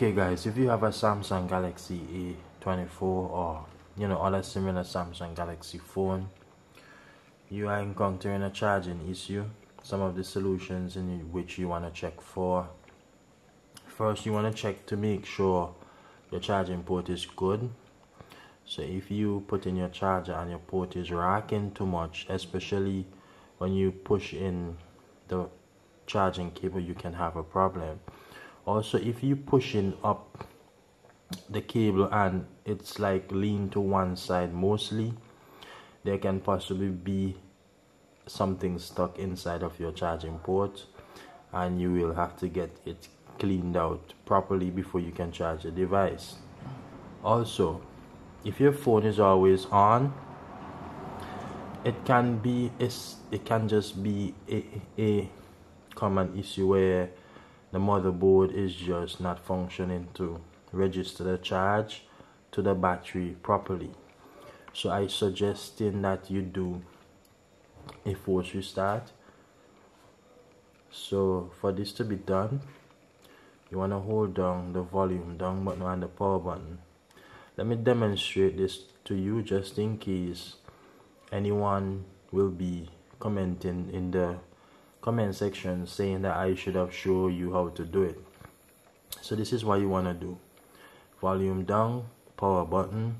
okay guys if you have a samsung galaxy a24 or you know other similar samsung galaxy phone you are encountering a charging issue. Some of the solutions in which you want to check for. First you want to check to make sure your charging port is good. So if you put in your charger and your port is rocking too much especially when you push in the charging cable you can have a problem also if you pushing up the cable and it's like lean to one side mostly there can possibly be something stuck inside of your charging port and you will have to get it cleaned out properly before you can charge the device. Also if your phone is always on it can be it can just be a, a common issue where the motherboard is just not functioning to register the charge to the battery properly. So I suggesting that you do a force restart. So for this to be done you want to hold down the volume down button and the power button. Let me demonstrate this to you just in case anyone will be commenting in the comment section saying that I should have shown you how to do it. So this is what you want to do. Volume down power button.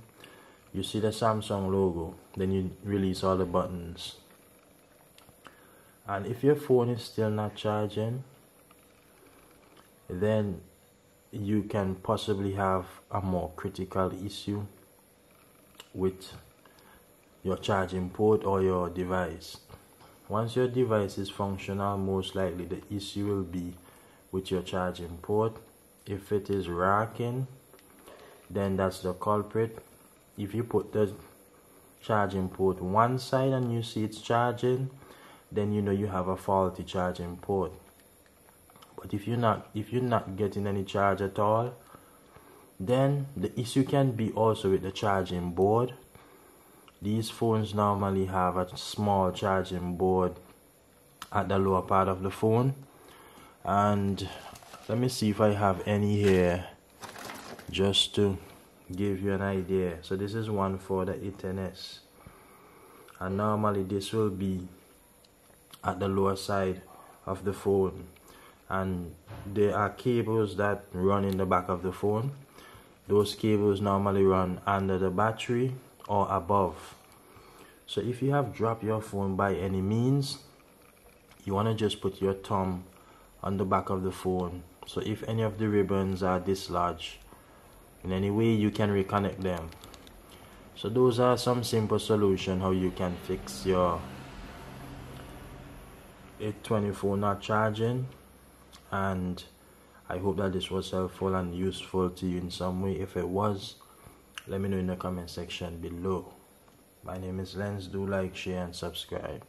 You see the Samsung logo then you release all the buttons. And if your phone is still not charging then you can possibly have a more critical issue with your charging port or your device once your device is functional, most likely the issue will be with your charging port. If it is rocking, then that's the culprit. If you put the charging port one side and you see it's charging, then you know you have a faulty charging port. But if you're not if you're not getting any charge at all, then the issue can be also with the charging board these phones normally have a small charging board at the lower part of the phone. And let me see if I have any here just to give you an idea. So this is one for the A10s and normally this will be at the lower side of the phone. And there are cables that run in the back of the phone. Those cables normally run under the battery or above. So if you have dropped your phone by any means you want to just put your thumb on the back of the phone. So if any of the ribbons are dislodged in any way you can reconnect them. So those are some simple solution how you can fix your A24 not charging. And I hope that this was helpful and useful to you in some way. If it was let me know in the comment section below. My name is Lenz. Do like share and subscribe